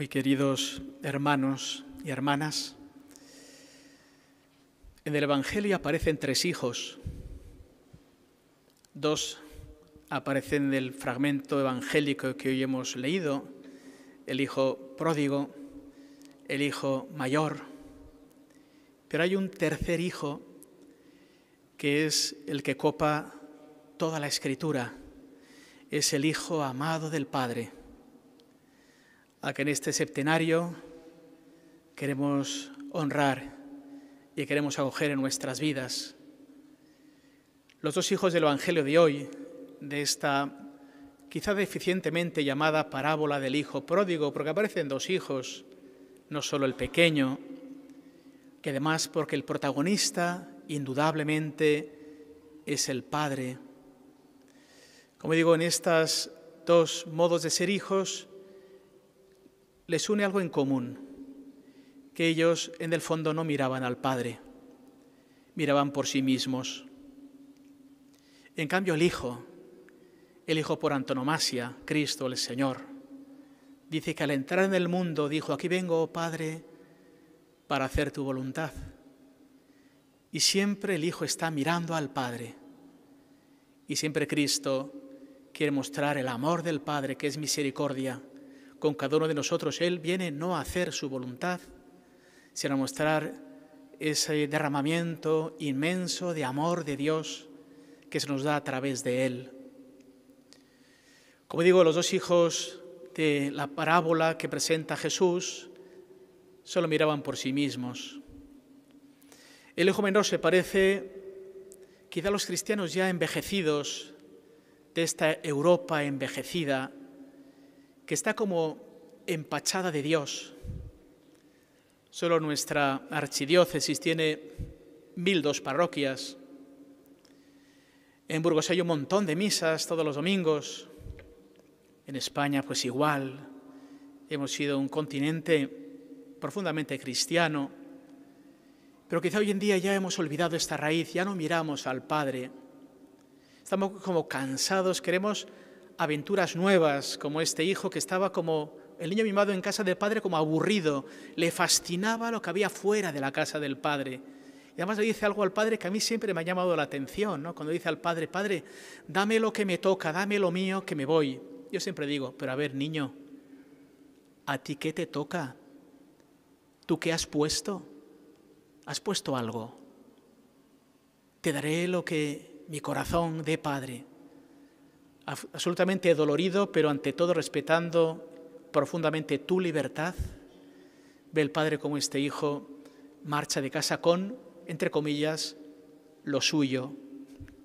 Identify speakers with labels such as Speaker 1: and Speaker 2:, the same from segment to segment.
Speaker 1: Muy queridos hermanos y hermanas, en el Evangelio aparecen tres hijos. Dos aparecen en el fragmento evangélico que hoy hemos leído, el hijo pródigo, el hijo mayor. Pero hay un tercer hijo que es el que copa toda la escritura, es el hijo amado del Padre a que en este septenario queremos honrar y queremos acoger en nuestras vidas. Los dos hijos del Evangelio de hoy, de esta quizá deficientemente llamada parábola del hijo pródigo, porque aparecen dos hijos, no solo el pequeño, que además porque el protagonista indudablemente es el Padre. Como digo, en estos dos modos de ser hijos, les une algo en común, que ellos en el fondo no miraban al Padre, miraban por sí mismos. En cambio el Hijo, el Hijo por antonomasia, Cristo el Señor, dice que al entrar en el mundo dijo, aquí vengo, oh Padre, para hacer tu voluntad. Y siempre el Hijo está mirando al Padre. Y siempre Cristo quiere mostrar el amor del Padre, que es misericordia, con cada uno de nosotros. Él viene no a hacer su voluntad, sino a mostrar ese derramamiento inmenso de amor de Dios que se nos da a través de Él. Como digo, los dos hijos de la parábola que presenta Jesús solo miraban por sí mismos. El hijo menor se parece quizá a los cristianos ya envejecidos de esta Europa envejecida que está como empachada de Dios. Solo nuestra archidiócesis tiene mil dos parroquias. En Burgos hay un montón de misas todos los domingos. En España pues igual. Hemos sido un continente profundamente cristiano. Pero quizá hoy en día ya hemos olvidado esta raíz, ya no miramos al Padre. Estamos como cansados, queremos aventuras nuevas, como este hijo que estaba como el niño mimado en casa del padre como aburrido, le fascinaba lo que había fuera de la casa del padre. Y además le dice algo al padre que a mí siempre me ha llamado la atención, ¿no? Cuando dice al padre, padre, dame lo que me toca, dame lo mío, que me voy. Yo siempre digo, pero a ver, niño, ¿a ti qué te toca? ¿Tú qué has puesto? ¿Has puesto algo? Te daré lo que mi corazón dé, padre absolutamente dolorido, pero ante todo respetando profundamente tu libertad, ve el Padre como este hijo marcha de casa con, entre comillas, lo suyo,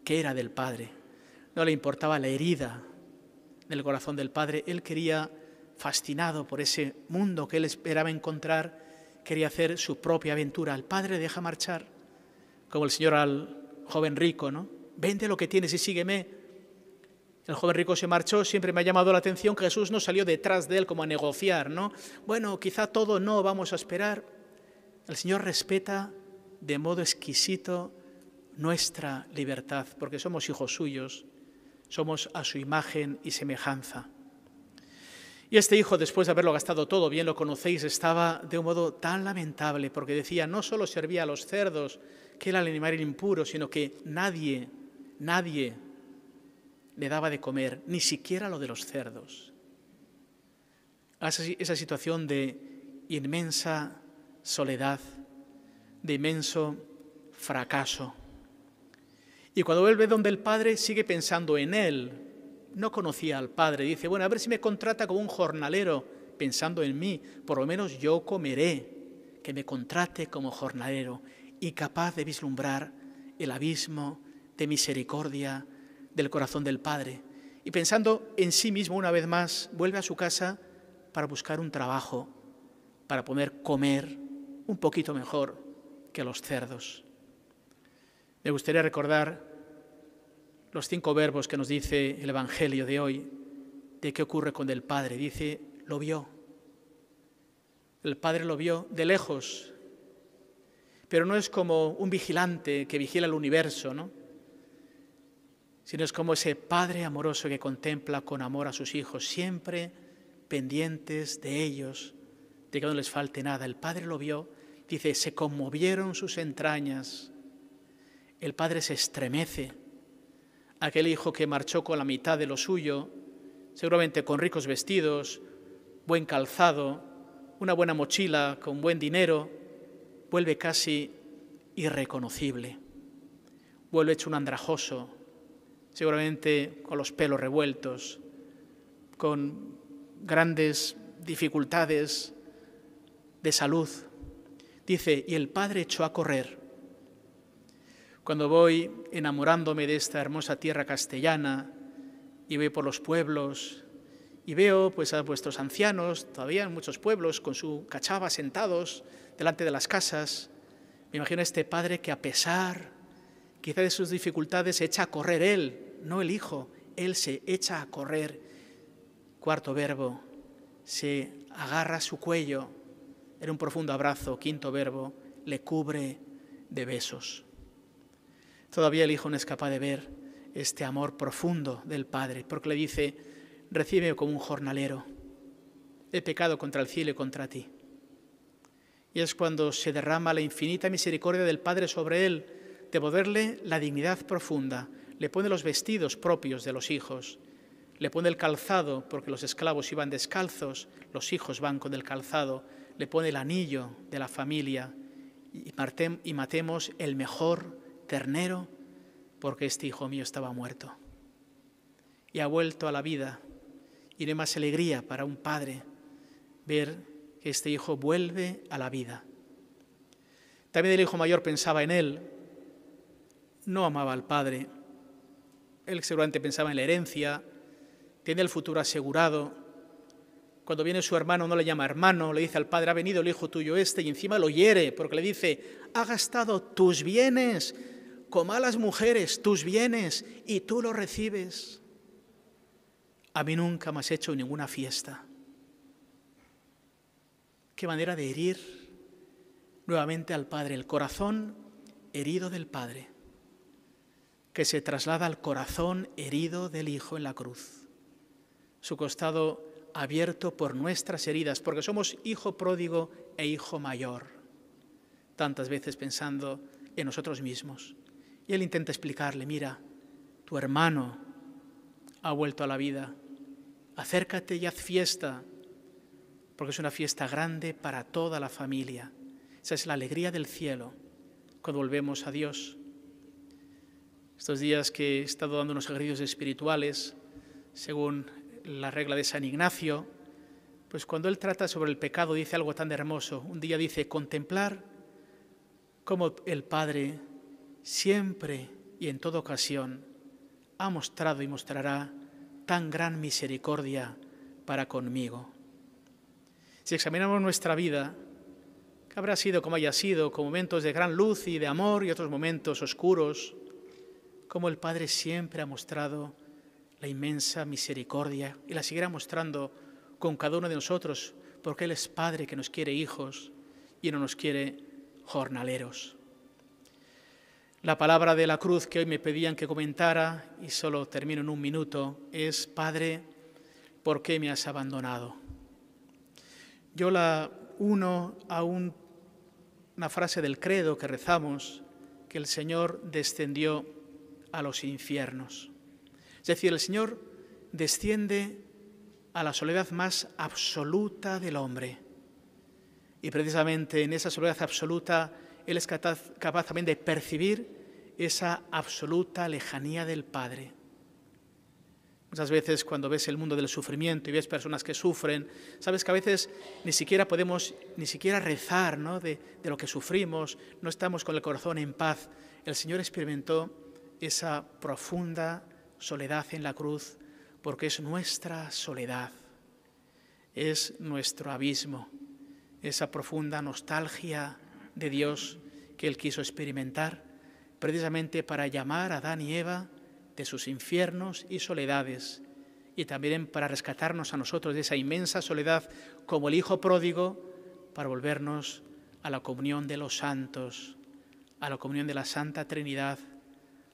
Speaker 1: que era del Padre. No le importaba la herida del corazón del Padre, él quería, fascinado por ese mundo que él esperaba encontrar, quería hacer su propia aventura. El Padre deja marchar, como el Señor al joven rico, ¿no? Vende lo que tienes y sígueme. El joven rico se marchó, siempre me ha llamado la atención que Jesús no salió detrás de él como a negociar, ¿no? Bueno, quizá todo no, vamos a esperar. El Señor respeta de modo exquisito nuestra libertad, porque somos hijos suyos, somos a su imagen y semejanza. Y este hijo, después de haberlo gastado todo, bien lo conocéis, estaba de un modo tan lamentable, porque decía, no solo servía a los cerdos, que era el animal impuro, sino que nadie, nadie le daba de comer, ni siquiera lo de los cerdos. Esa situación de inmensa soledad, de inmenso fracaso. Y cuando vuelve donde el Padre sigue pensando en él. No conocía al Padre. Dice, bueno, a ver si me contrata como un jornalero, pensando en mí. Por lo menos yo comeré. Que me contrate como jornalero y capaz de vislumbrar el abismo de misericordia, del corazón del Padre. Y pensando en sí mismo una vez más, vuelve a su casa para buscar un trabajo, para poder comer un poquito mejor que los cerdos. Me gustaría recordar los cinco verbos que nos dice el Evangelio de hoy, de qué ocurre con el Padre. Dice, lo vio. El Padre lo vio de lejos, pero no es como un vigilante que vigila el universo, ¿no? Sino es como ese Padre amoroso que contempla con amor a sus hijos, siempre pendientes de ellos, de que no les falte nada. El Padre lo vio, dice, se conmovieron sus entrañas. El Padre se estremece. Aquel hijo que marchó con la mitad de lo suyo, seguramente con ricos vestidos, buen calzado, una buena mochila, con buen dinero, vuelve casi irreconocible. Vuelve hecho un andrajoso, seguramente con los pelos revueltos, con grandes dificultades de salud. Dice, y el padre echó a correr. Cuando voy enamorándome de esta hermosa tierra castellana y voy por los pueblos y veo pues a vuestros ancianos, todavía en muchos pueblos, con su cachava sentados delante de las casas, me imagino a este padre que a pesar quizá de sus dificultades echa a correr él, no el hijo, él se echa a correr. Cuarto verbo, se agarra su cuello en un profundo abrazo. Quinto verbo, le cubre de besos. Todavía el hijo no es capaz de ver este amor profundo del Padre, porque le dice, recibe como un jornalero, he pecado contra el cielo y contra ti. Y es cuando se derrama la infinita misericordia del Padre sobre él, devolverle la dignidad profunda, le pone los vestidos propios de los hijos, le pone el calzado, porque los esclavos iban descalzos, los hijos van con el calzado, le pone el anillo de la familia y matemos el mejor ternero, porque este hijo mío estaba muerto y ha vuelto a la vida. Y no hay más alegría para un padre ver que este hijo vuelve a la vida. También el hijo mayor pensaba en él, no amaba al padre, él seguramente pensaba en la herencia, tiene el futuro asegurado. Cuando viene su hermano no le llama hermano, le dice al padre, ha venido el hijo tuyo este y encima lo hiere porque le dice, ha gastado tus bienes con malas mujeres, tus bienes, y tú lo recibes. A mí nunca me has hecho ninguna fiesta. Qué manera de herir nuevamente al Padre, el corazón herido del Padre, que se traslada al corazón herido del Hijo en la cruz su costado abierto por nuestras heridas, porque somos hijo pródigo e hijo mayor, tantas veces pensando en nosotros mismos. Y él intenta explicarle, mira, tu hermano ha vuelto a la vida, acércate y haz fiesta, porque es una fiesta grande para toda la familia. Esa es la alegría del cielo cuando volvemos a Dios. Estos días que he estado dando unos ejercicios espirituales, según la regla de San Ignacio, pues cuando él trata sobre el pecado dice algo tan hermoso. Un día dice, contemplar cómo el Padre siempre y en toda ocasión ha mostrado y mostrará tan gran misericordia para conmigo. Si examinamos nuestra vida, habrá sido como haya sido, con momentos de gran luz y de amor y otros momentos oscuros, como el Padre siempre ha mostrado la inmensa misericordia y la seguirá mostrando con cada uno de nosotros, porque Él es Padre que nos quiere hijos y no nos quiere jornaleros. La palabra de la cruz que hoy me pedían que comentara, y solo termino en un minuto, es, Padre, ¿por qué me has abandonado? Yo la uno a una frase del credo que rezamos, que el Señor descendió a los infiernos. Es decir, el Señor desciende a la soledad más absoluta del hombre. Y precisamente en esa soledad absoluta Él es capaz, también de percibir esa absoluta lejanía del Padre. Muchas veces cuando ves el mundo del sufrimiento y ves personas que sufren, sabes que a veces ni siquiera podemos ni siquiera rezar ¿no? de, de lo que sufrimos, no estamos con el corazón en paz. El Señor experimentó esa profunda soledad en la cruz, porque es nuestra soledad, es nuestro abismo, esa profunda nostalgia de Dios que Él quiso experimentar, precisamente para llamar a Adán y Eva de sus infiernos y soledades, y también para rescatarnos a nosotros de esa inmensa soledad como el Hijo pródigo, para volvernos a la comunión de los santos, a la comunión de la Santa Trinidad,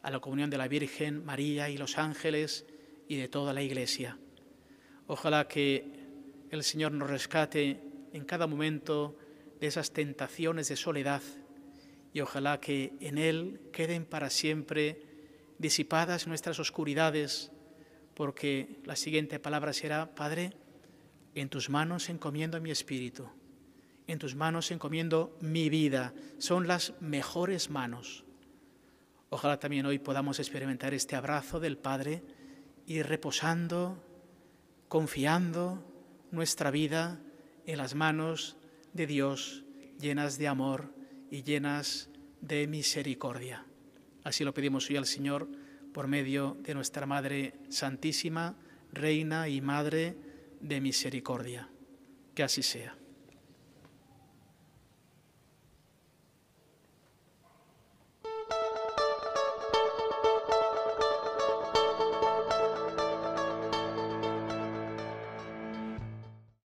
Speaker 1: a la comunión de la Virgen María y los ángeles y de toda la Iglesia. Ojalá que el Señor nos rescate en cada momento de esas tentaciones de soledad y ojalá que en Él queden para siempre disipadas nuestras oscuridades, porque la siguiente palabra será, Padre, en tus manos encomiendo mi espíritu, en tus manos encomiendo mi vida, son las mejores manos. Ojalá también hoy podamos experimentar este abrazo del Padre y reposando, confiando nuestra vida en las manos de Dios, llenas de amor y llenas de misericordia. Así lo pedimos hoy al Señor por medio de nuestra Madre Santísima, Reina y Madre de Misericordia. Que así sea.